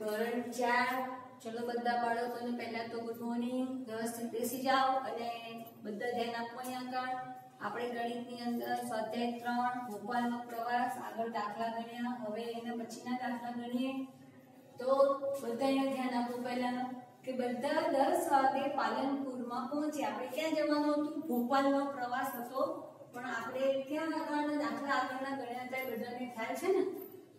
ધોરણ ચાર, ચલો બધા બાળકોને પહેલા તો ગુડ મોર્નિંગ વ્યવસ્થિત બેસી જાઓ અને બધા ધ્યાન આપો અહીંયા આગળ. આપણે ગણિતની અંદર સ્વાધ્યાય ત્રણ, ભોપાલનો પ્રવાસ, આગળ દાખલા ગણ્યા, હવે એના પછીના દાખલા ગણીએ. તો બધા અહીંયા ધ્યાન આપો પહેલા કે બધા દસ વાગે પાલનપુરમાં પહોંચ્યા. આપણે ક્યાં જવાનું હતું? ભોપાલનો પ્રવાસ હતો. પણ આપણે ક્યાં આગળના દાખલા આગળના ગણ્યા હતા બધાને ખ્યાલ છે ને?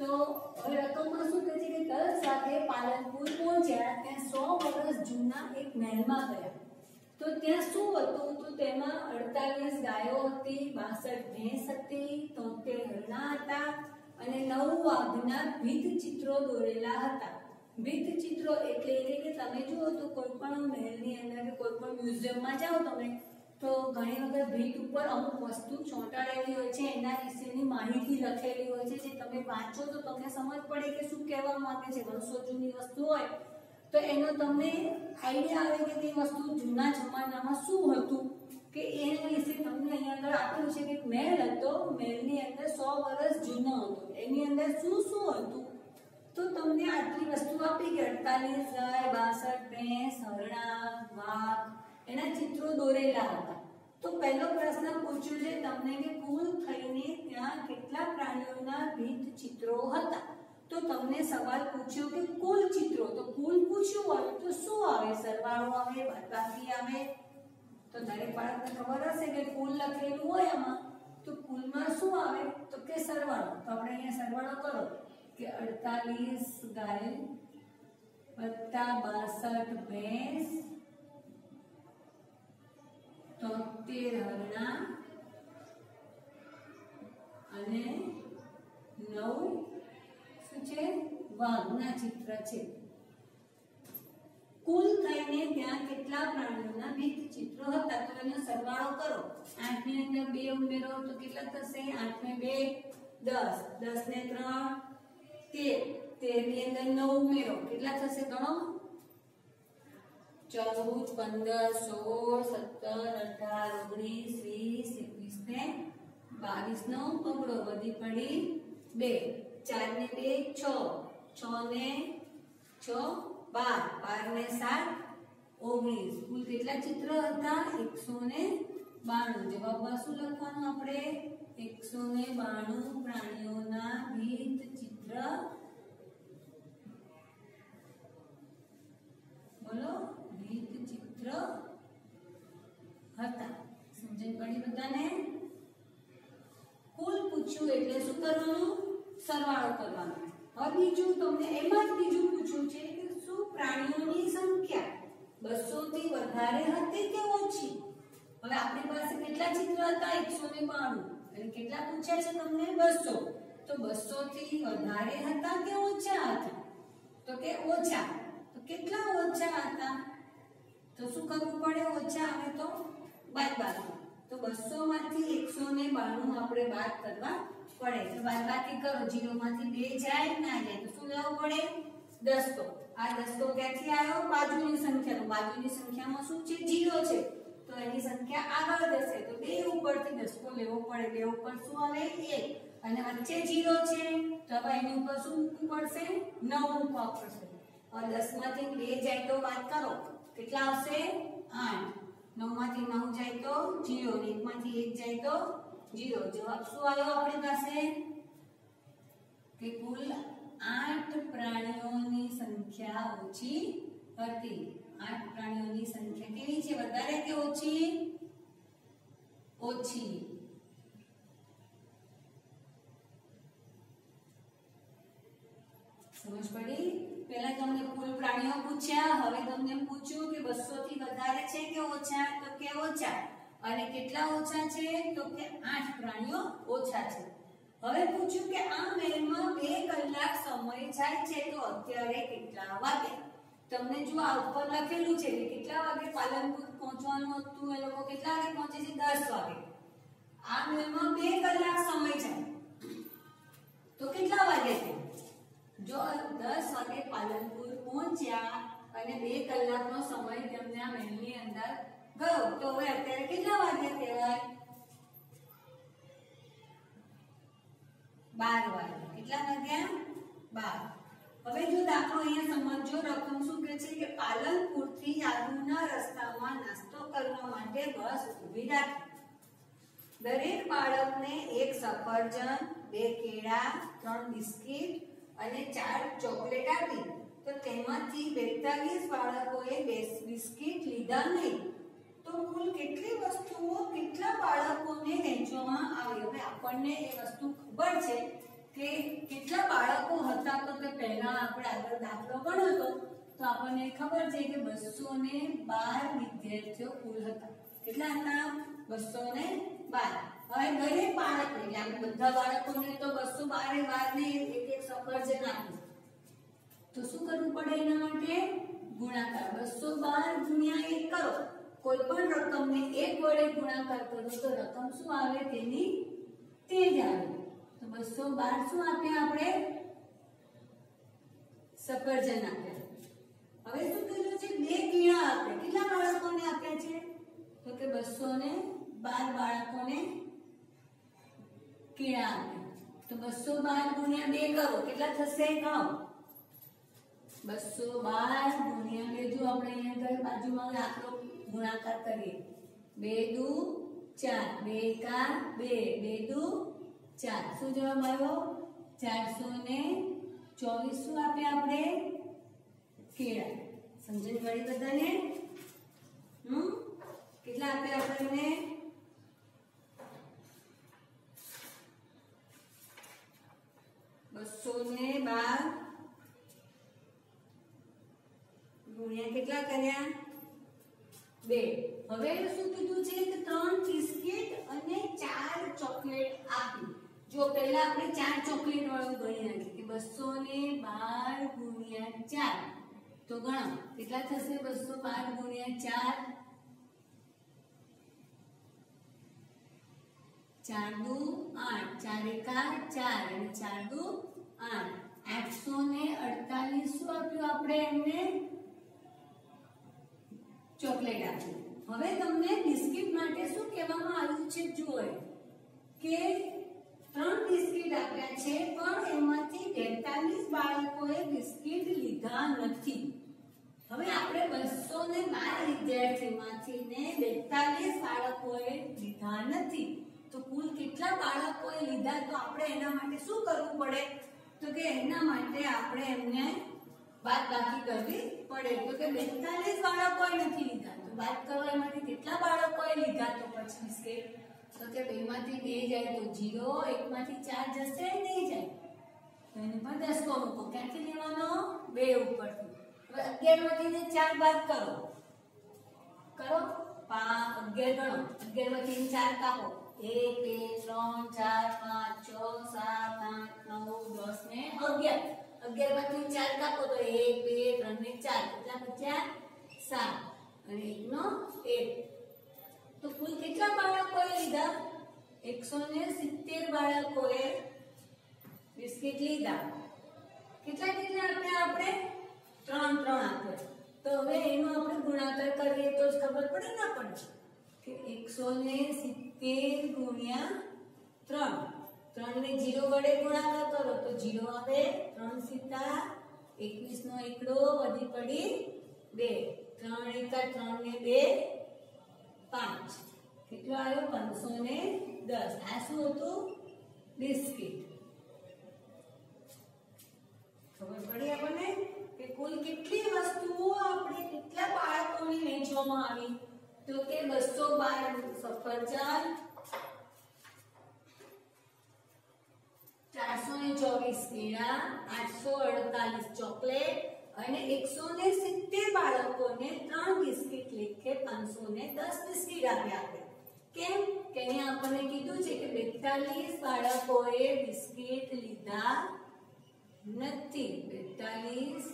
તો હવે રકમમાં શું કહે છે કે કલ સાથે પાલનપુર પહોંચ્યા, ત્યાં સો વર્ષ જૂના એક મહેલમાં ગયા. તો ત્યાં શું હતું? તો તેમાં અડતાલીસ ગાયો હતી, બાસઠ ભેંસ હતી, તોતેર હરણા હતા અને નવ વાઘના ભીત ચિત્રો દોરેલા હતા. ભીત ચિત્રો એટલે કે તમે જુઓ તો કોઈ પણ મહેલની અંદર કોઈ પણ મ્યુઝિયમમાં જાઓ તમે તો ઘણી વખત ભીત ઉપર અમુક વસ્તુ ચોંટાડેલી હોય છે, એના વિશેની માહિતી લખેલી હોય છે, જે તમે વાંચો તો તમને સમજ પડે કે શું કહેવા માંગે છે. વર્ષો જૂની વસ્તુ હોય તો એનો તમને આઈડિયા આવે કે તે વસ્તુ જૂના જમાનામાં શું હતું કે એના વિશે તમને અહીંયા આગળ આપ્યું છે કે મહેલ હતો. મહેલની અંદર સો વર્ષ જૂનો હતો. એની અંદર શું શું હતું? તો તમને આટલી વસ્તુ આપી કે અડતાલીસ ગાય બાસઠ ભેંસ હરણા, વાઘ એના ચિત્રો દોરેલા હતા. તો પહેલો પ્રશ્ન પૂછ્યું છે, તમને કે કુલ થઈને ત્યાં કેટલા પ્રાણીઓના ભીત ચિત્રો હતા? તો તમને સવાલ પૂછ્યો કે કુલ ચિત્રો, તો કુલ પૂછ્યું હોય તો શું આવે? સરવાળો આવે, બાદબાકી આવે? તો દરેક બાળકને ખબર હશે કે કુલ લખેલું હોય આમાં. તો કુલમાં શું આવે? તો કે સરવાળો. તો આપણે અહીંયા સરવાળો કરો. કે અડતાલીસ ગાય વત્તા બાસઠ ભેંસ તોતેર હરણા અને નવ શું છે વાઘના ચિત્ર છે કુલ થઈને ત્યાં કેટલા પ્રાણીઓના ભીત ચિત્રો હતા તો એનો સરવાળો કરો આઠની અંદર બે ઉમેરો તો કેટલા થશે આઠ ને બે દસ દસ ને ત્રણ તેર તેરની અંદર નવ ઉમેરો કેટલા થશે ગણો ચૌદ, પંદર, સોળ, સત્તર, અઢાર, ઓગણીસ, વીસ, એકવીસ ને બાવીસ નો પકડો વધી પડી બે, ચાર ને બે, છ છ ને છ, બાર બાર ને સાત, ઓગણીસ. કુલ કેટલા ચિત્ર હતા? એકસો ને બાણું. જવાબમાં શું લખવાનું આપણે? એકસો ને બાણું પ્રાણીઓના ભીત ચિત્ર બોલો ભીત ચિત્ર હતા સમજણ પડી બધાને કુલ પૂછ્યું એટલે શું કરવાનું સરવાળો કરવાનો હવે બીજું તમને એમાં જ બીજું પૂછ્યું છે કે શું પ્રાણીઓની સંખ્યા બસો થી વધારે હતી કે ઓછી હવે આપણી પાસે કેટલા ચિત્ર હતા એકસો ને બાણું અને કેટલા પૂછ્યા છે તમને બસો તો બસો થી વધારે હતા કે ઓછા હતા? તો કે ઓછા. તો કેટલા ઓછા હતા? તો શું કરવું પડે ઓછા? આવે તો બાદ બાકી તો બસો માંથી એકસો ને બાણું આપણે બાદ કરવા પડે. તો બાદ બાકી કરો. જીરો માંથી બે જાય ના જાય? તો શું લેવું પડે? દસકો. આ દસકો ક્યાંથી આવ્યો? બાજુની સંખ્યાનો. બાજુની સંખ્યામાં શું છે? જીરો છે. તો એની સંખ્યા આગળ જશે તો બે ઉપરથી દસકો લેવો પડે. બે ઉપર શું આવે? એક. અને વચ્ચે જીરો છે, તો હવે એની ઉપર શું મૂકવું પડશે? નવ મૂકવા પડશે. હવે 10 માંથી બે જાય તો વાત કરો. કેટલા આવશે? આઠ. નવમાંથી નવ જાય તો જીરો એક માંથી એક જાય તો જીરો. જવાબ શું આવ્યો આપણી પાસે? કે કુલ આઠ પ્રાણીઓની સંખ્યા ઓછી હતી આઠ પ્રાણીઓની સંખ્યા કેવી છે? વધારે કે ઓછી? ઓછી. સમજ પડી? પહેલા તમને કુલ પ્રાણીઓ પૂછ્યા, હવે તમને પૂછ્યું કે 200 થી વધારે છે કે ઓછા? તો કે ઓછા. અને કેટલા ઓછા છે? તો કે 8 પ્રાણીઓ ઓછા છે. હવે પૂછ્યું કે આ મેલમાં 2 કલાક સમય જાય છે તો અત્યારે કેટલા વાગે? તમને જો આ ઉપર લખેલું છે કે કેટલા વાગે પાલનપુર પહોંચવાનું હતું, એ લોકો કેટલા વાગે પહોંચે છે? 10 વાગે. આ મેલમાં 2 કલાક સમય જાય. તો કેટલા વાગે છે? જો દસ વાગે પાલનપુર પહોંચ્યા અને બે કલાકનો સમય તેમને આ મહેલની અંદર ગયો, તો હવે અત્યારે કેટલા વાગે કહેવાય? બાર વાગે. કેટલા વાગ્યા બાર. હવે જો દાખલો અહીંયા સમજો, રકમ શું કહે છે કે પાલનપુરથી આદુના રસ્તામાં નાસ્તો કરવા માટે બસ ઊભી રાખી. દરેક બાળકને એક સફરજન, બે કેળા, ત્રણ બિસ્કિટ અને ચાર ચોકલેટ આપી. તો તેમાંથી બેતાલીસ બાળકોએ બિસ્કિટ લીધા નહીં. તો કુલ કેટલી વસ્તુઓ કેટલા બાળકોને વહેંચવામાં આવી? હવે આપણને એ વસ્તુ ખબર છે કે કેટલા બાળકો હતા તો કે પહેલા આપણે આગળ દાખલો પણ હતો. તો આપણને ખબર છે કે બસો ને બાર વિદ્યાર્થીઓ કુલ હતા. કેટલા હતા? બસો ને બાર. હવે દરેક બાળક એટલે આપણે બધા બાળકોને તો બસો બારે બાર ને એક એક સફરજન આપ્યું તો શું કરવું પડે એના માટે? ગુણાકાર. બસો બાર ગુણ્યા એક કરો. કોઈ પણ રકમને એક વડે ગુણાકાર કરો તો રકમ શું આવે? તેની તે જ આવે. તો બસો બાર શું આપ્યા આપણે? સફરજન આપ્યા હવે શું કર્યું છે? બે કીડા આપ્યા કેટલા બાળકોને આપ્યા છે? તો કે બસો ને બાર બાળકોને કીડા આપે તો બસો બાર ગુણ્યા બે કરો, કેટલા થશે? કહો બસો બાર ગુણ્યા બે જો આપણે અહીંયા આગળ બાજુમાં દાખલો ગુણાકાર કરીએ. બે દુ ચાર. બે એકા બે. બે દુ ચાર. શું જવાબ આવ્યો? ચારસો ને ચોવીસ શું આપ્યા આપણે? કેળા. સમજણ પડી બધાને? હમ? કેટલા આપ્યા આપણને બસો ને બાર ગુણ્યા કેટલા કર્યા બે હવે શું કીધું છે કે ત્રણ બિસ્કિટ અને ચાર ચોકલેટ આપી જો પહેલા આપણે ચાર ચોકલેટ વાળું ગણી નાખીએ બસો ને બાર ગુણ્યા ચાર. તો ગણો. કેટલા થશે? બસો બાર ગુણ્યા ચાર? ચાર દુ આઠ. ચાર એકા ચાર અને ચાર દુ આઠ. આઠસો ને અડતાલીસ શું આપ્યું આપણે એમને. ચોકલેટ આપ્યું. હવે તમને બિસ્કિટ માટે શું કહેવામાં આવ્યું છે? જુઓ. કે ત્રણ બિસ્કિટ આપ્યા છે, પણ એમાંથી તેતાલીસ બાળકોએ બિસ્કિટ લીધા નથી. હવે આપણે બસો ને બાર વિદ્યાર્થીમાંથી ને બેતાલીસ બાળકોએ લીધા નથી. તો કુલ કેટલા બાળકોએ લીધા? તો આપણે એના માટે શું કરવું પડે? તો કે એના માટે આપણે એમને બાદ બાકી કરવી પડે. તો કે બેતાલીસ બાળકોએ નથી લીધા. તો બાદ કરવા એમાંથી કેટલા બાળકોએ લીધા? તો પછી બિસ્કિટ. તો કે બે માંથી બે જાય તો જીરો એક માંથી ચાર જશે નહીં જાય. તો એને પણ દસકો મૂકો. ક્યાંથી લેવાનો? બે ઉપરથી. હવે અગિયારમાંથી ચાર બાદ કરો. કરો? પાંચ, અગિયાર ગણો. અગિયારમાંથી ચાર કાપો. એક, બે, ત્રણ, ચાર, પાંચ, છ, સાત, આઠ, નવ, દસ ને અગિયાર. અગિયારમાંથી ચાર કાપો તો એક, બે, ત્રણ ને ચાર. કેટલા પચાસ સાત. અને એક નો એક. તો કુલ કેટલા બાળકોએ લીધા? એકસો ને સિત્તેર બાળકોએ બિસ્કિટ લીધા. કેટલા કેટલા આપ્યા આપણે? ત્રણ ત્રણ આપ્યા. તો હવે એનો આપણે ગુણાકાર કરીએ તો જ ખબર પડે ના પડે કે એકસો ને સિત્તેર ગુણ્યા ત્રણ. ત્રણ ને જીરો વડે ગુણાકાર કરો તો જીરો આવે ત્રણ સીતા એકવીસ નો એકડો વધી પડી બે. ત્રણ એકા ત્રણ ને બે પાંચ. કેટલો આવ્યો? પાંચસો ને દસ. આ શું હતું? બિસ્કીટ. ખબર પડી આપણને કે કુલ કેટલી વસ્તુઓ આપણે કેટલા બાળકોને વેચવામાં આવી? તો કે બસો બાર સફરજન, ચારસો ને ચોવીસ કેળા, આઠસો અડતાલીસ ચોકલેટ અને એકસો ને સિત્તેર બાળકોને ત્રણ બિસ્કિટ લેખે પાંચસો ને દસ બિસ્કિટ આપ્યા આપણે કેમ કે અહીંયા આપણને કીધું છે કે બેતાલીસ બાળકોએ બિસ્કિટ લીધા નથી બેતાલીસ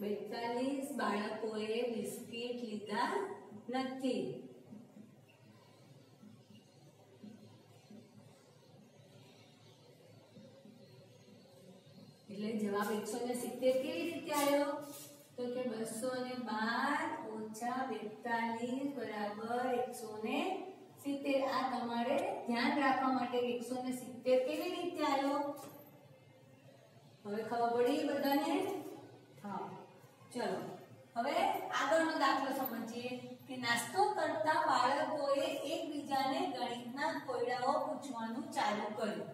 બેતાલીસ બાળકોએ બિસ્કિટ લીધા નથી એટલે જવાબ એકસો ને સિત્તેર કેવી રીતે આવ્યો? તો કે બસો ને બાર ઓછા બેતાલીસ બરાબર એકસો ને સિત્તેર. આ તમારે ધ્યાન રાખવા માટે એકસો ને સિત્તેર કેવી રીતે આવ્યો? હવે ખબર પડી બધાને? હા. ચલો. હવે આગળનો દાખલો સમજીએ કે નાસ્તો કરતા બાળકોએ એકબીજાને ગણિતના કોયડાઓ પૂછવાનું ચાલુ કર્યું.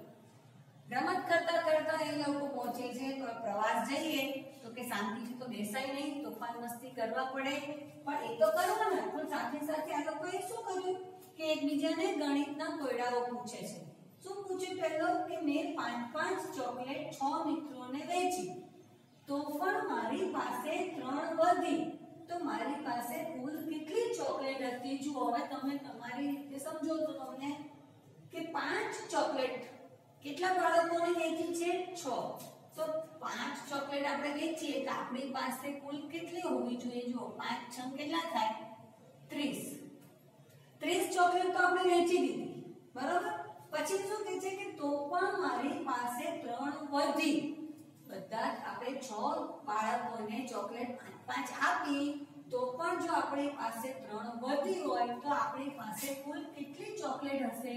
રમત કરતા કરતા એ લોકો પહોંચે છે પ્ર- પ્રવાસ જઈએ, તો કે શાંતિથી તો બેસાય નહીં, તોફાન મસ્તી કરવા પડે. પણ એ તો કરવાના પણ સાથે સાથે આ લોકોએ શું કર્યું? કે એકબીજાને ગણિતના કોયડાઓ પૂછે છે. શું પૂછ્યું પહેલો? કે મેં પાંચ પાંચ ચોકલેટ છ મિત્રોને વેચી. તો પણ મારી પાસે ત્રણ વધી તો મારી પાસે કુલ કેટલી ચોકલેટ હતી? જુઓ, હવે તમે તમારી રીતે સમજો તો તમને. કે પાંચ ચોકલેટ કેટલા બાળકોને વેચી છે? છ. તો પાંચ ચોકલેટ આપણે વેચીએ તો આપણી પાસે કુલ કેટલી હોવી જોઈએ? જો પાંચ, છ, કેટલા થાય? ત્રીસ. ત્રીસ ચોકલેટ તો આપણે વેચી દીધી. બરાબર? પછી શું કહે છે કે તો પણ મારી પાસે ત્રણ વધી. બધા આપણે છ બાળકોને ચોકલેટ પાંચ પાંચ આપી. તો પણ જો આપણી પાસે ત્રણ વધી હોય તો આપણી પાસે કુલ કેટલી ચોકલેટ હશે?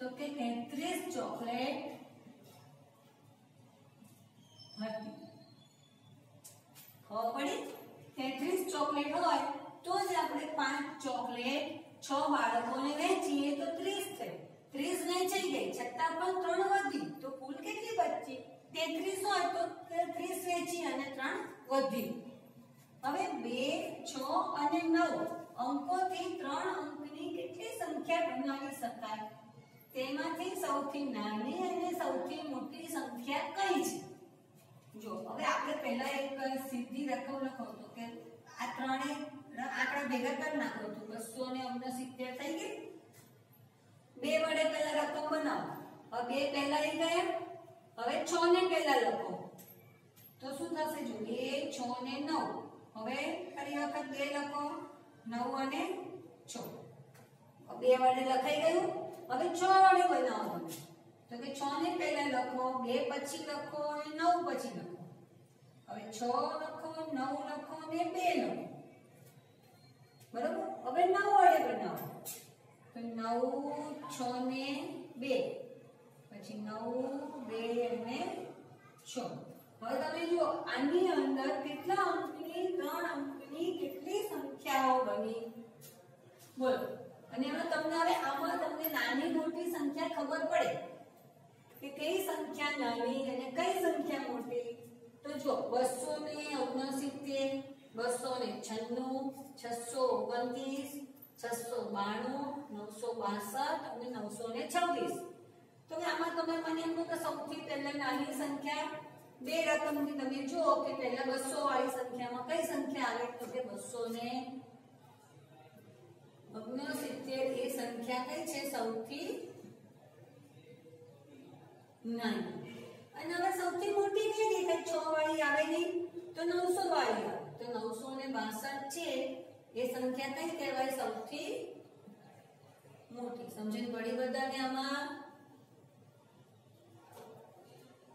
તો કે 33 ચોકલેટ હતી. ખબર પડી? 33 ચોકલેટ હોય તો જ આપણે પાંચ ચોકલેટ છ બાળકોને વેચીએ તો 30 થઈ 30 વેચાઈ ગઈ, છતાં પણ ત્રણ વધી. તો કુલ કેટલી બચી? 33 હોય તો 30 વેચી અને ત્રણ વધી. હવે બે, છ અને નવ અંકોથી ત્રણ અંકની કેટલી સંખ્યા બનાવી શકાય? તેમાંથી સૌથી નાની અને સૌથી મોટી સંખ્યા કઈ છે? જો, હવે આપણે પહેલા એક સીધી રકમ લખો તો કે આ ત્રણે આંકડા ભેગા કરી નાખો તો બસો ને ઓગણસિત્તેર થઈ ગઈ. બે વડે પહેલા રકમ બનાવો. હવે બે પહેલા એ ગયા હવે છ ને પહેલા લખો. તો શું થશે? જો, બે, છ ને નવ. હવે ફરી વખત બે લખો. નવ અને છ. બે વડે લખાઈ ગયું. હવે છ વડે બનાવો તમે તો કે છ ને પહેલા લખો, બે પછી લખો અને નવ પછી લખો. હવે છ લખો, નવ લખો ને બે લખો. બરોબર? હવે નવ વડે બનાવો તો નવ, છ ને બે. પછી નવ, બે અને છ. હવે તમે જુઓ, આની અંદર કેટલા અંકની, ત્રણ અંકની કેટલી સંખ્યાઓ બની? બોલો. અને એમાં તમને હવે આમાં તમને નાની મોટી સંખ્યા ખબર પડે કે કઈ સંખ્યા નાની અને કઈ સંખ્યા મોટી? તો જો બસો ને ઓગણસિત્તેર બસો ને છન્નું, છસો ઓગણત્રીસ, છસો બાણું, નવસો બાસઠ અને નવસો ને છવ્વીસ. તો આમાં તમે મને એમ કે સૌથી પહેલા નાની સંખ્યા, બે રકમથી તમે જુઓ કે પહેલા બસો વાળી સંખ્યામાં કઈ સંખ્યા આવે? તો કે બસો ને ઓગણસિત્તેર એ સંખ્યા કઈ છે સૌથી નાની? અને હવે સૌથી મોટી કઈ દેખાય છ વાળી આવે નહીં? તો નવસો વાળી તો નવસો ને બાસઠ છે. એ સંખ્યા કઈ કહેવાય સૌથી મોટી? સમજણ પડી બધાને આમાં?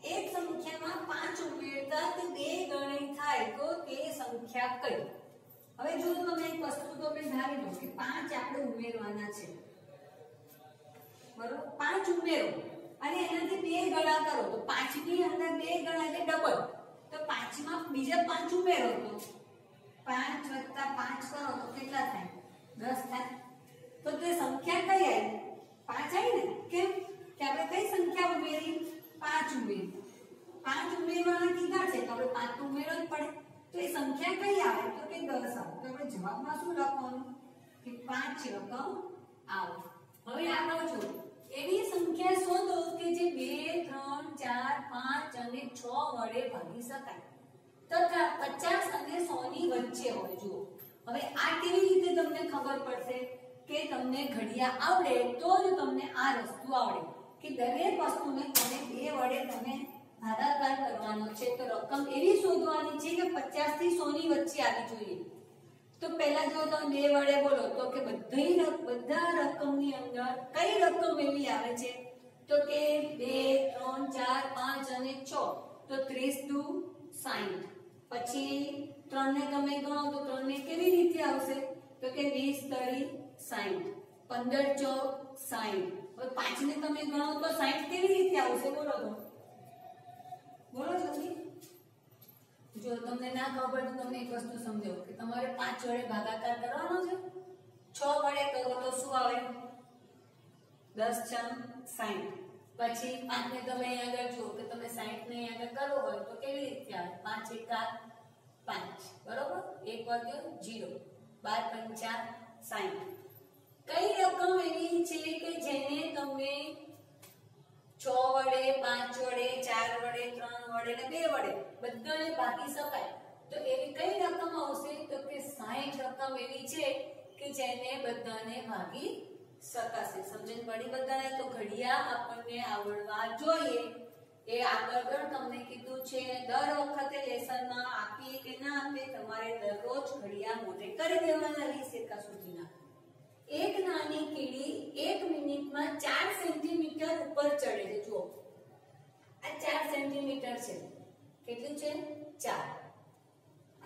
એક સંખ્યામાં પાંચ ઉમેરતા તે બે ગણી થાય તો તે સંખ્યા કઈ? હવે જો તમે એક વસ્તુ તો આપણે ધારી લો કે પાંચ આપણે ઉમેરવાના છે. પાંચ ઉમેરો અને એનાથી બે ગણા કરો. તો પાંચની અંદર બે ગણા એટલે ડબલ તો પાંચમાં બીજા પાંચ ઉમેરો તો પાંચ વત્તા પાંચ કરો તો કેટલા થાય? દસ થાય. તો તે સંખ્યા કઈ આવી? પાંચ આવી ને? કેમ? કે આપણે કઈ સંખ્યા ઉમેરી? પાંચ ઉમેરી. પાંચ ઉમેરવાના કીધા છે, તો આપણે પાંચ ઉમેરો જ પડે. તો એ સંખ્યા કઈ આવે? તો કે દસ આવે. તો આપણે જવાબમાં શું લખવાનું? કે પાંચ રકમ આવે. હવે આગળ જો એવી સંખ્યા શોધો કે જે બે, ત્રણ, ચાર, પાંચ અને છ વડે ભાગી શકાય. તથા પચાસ અને 100 ની વચ્ચે હોય, જુઓ. હવે આ કેવી રીતે તમને ખબર પડશે? કે તમને ઘડિયા આવડે તો જ તમને આ વસ્તુ આવડે કે દરેક વસ્તુને તમે બે વડે તમે ભાગાકાર કરવાનો છે. તો રકમ એવી શોધવાની છે કે પચાસથી 100 ની વચ્ચે આવી જોઈએ. તો પહેલા જો તમે બે વડે બોલો તો કે બધી બધા રકમની અંદર કઈ રકમ એવી આવે છે? તો કે બે, ત્રણ, ચાર, પાંચ અને છ. તો ત્રીસ દુ સાઈઠ. પછી ત્રણ ને તમે ગણો તો ત્રણ ને કેવી રીતે આવશે? તો કે વીસ તરી સાઈઠ. પંદર ચોક સાઈઠ. હવે પાંચ ને તમે ગણો તો સાઈઠ કેવી રીતે આવશે? બોલો તો. બોલો જલ્દી. જો તમને ના ખબર તો તમને એક વસ્તુ સમજાવું કે તમારે પાંચ વડે ભાગાકાર કરવાનો છે? છ વડે કરો તો શું આવે? દસ છમ સાઈઠ. પછી પાંચ ને તમે અહીં આગળ જુઓ કે તમે સાઈઠ ને અહીં આગળ કરવો હોય તો કેવી રીતે આવે? પાંચ, એકા પાંચ. બરોબર? એક વર્ગ જીરો બાર, પંચા, સાઈઠ. કઈ રકમ એવી છે કે જેને તમે છ વડે, પાંચ વડે, ચાર વડે, ત્રણ વડે ને બે વડે, બધાને ભાગી શકાય. તો એવી કઈ રકમ આવશે? તો કે 60 રકમ એવી છે કે જેને બધાને ભાગી શકાશે. સમજણ પડી બધાને? તો ઘડિયા આપણને આવડવા જોઈએ. એ આગળ તમને કીધું છે, દર વખતે લેસનમાં આપીએ કે ના આપીએ, તમારે દરરોજ ઘડિયા મોઢે કરી દેવાના વીસ એકા સુધીના નાની કીડી એક મિનિટમાં ચાર સેન્ટીમીટર ઉપર ચડે છે. જુઓ. આ ચાર સેન્ટીમીટર છે. કેટલું છે? ચાર.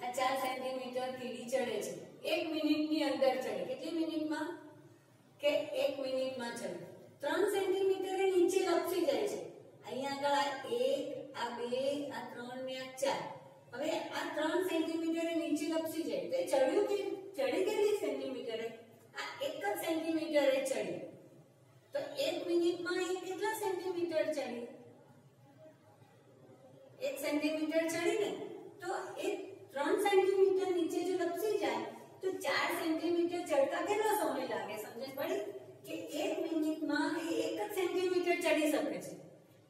આ ચાર સેન્ટીમીટર કીડી ચડે છે. એક મિનિટની અંદર ચડે. કેટલી મિનિટમાં? કે એક મિનિટમાં ચડે. ત્રણ સેન્ટીમીટરે નીચે લપસી જાય છે. અહીંયા આગળ આ એક, આ બે, આ ત્રણ ને આ ચાર. હવે આ ત્રણ સેન્ટીમીટરે નીચે લપસી જાય. તો એ ચડ્યું કે ચડી કેટલી સેન્ટીમીટરે? આ એક જ સેન્ટીમીટરે ચડી. તો એક મિનિટમાં અહીં કેટલા સેન્ટીમીટર ચડી? એક સેન્ટીમીટર ચડી ને તો એ ત્રણ સેન્ટીમીટર નીચે જો લપસી જાય, તો ચાર સેન્ટીમીટર ચડતા કેટલો સમય લાગે? સમજે પડી? કે એક મિનિટમાં એક જ સેન્ટીમીટર ચડી શકે છે.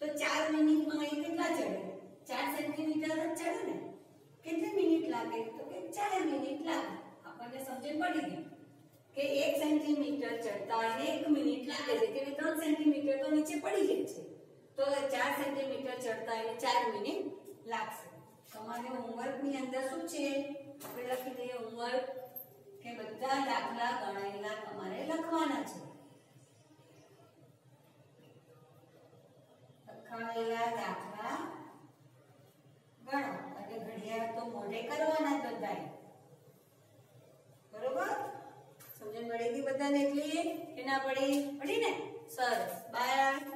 તો ચાર મિનિટમાં એ કેટલા ચડે? ચાર સેન્ટીમીટર જ ચડે ને? કેટલી મિનિટ લાગે? તો કે ચાર મિનિટ લાગે. આપણને સમજણ પડી ગઈ. કે એક સેન્ટીમીટર ચડતા એક મિનિટ લાગે છે. કે ત્રણ સેન્ટીમીટર તો નીચે પડી જાય છે. તો ચાર સેન્ટીમીટર ચડતા એને ચાર મિનિટ લાગશે. તમારે હોમવર્કની અંદર શું છે? આપણે લખી દઈએ હોમવર્ક કે બધા દાખલા ગણાયેલા તમારે લખવાના છે. લખાયેલા દાખલા ગણો. અને ઘડિયાળ તો મોઢે કરવાના જ બધાએ. બરોબર? સમજણ પડી ગઈ બધાને એટલી? કે ના પડી પડી ને સરસ. બાય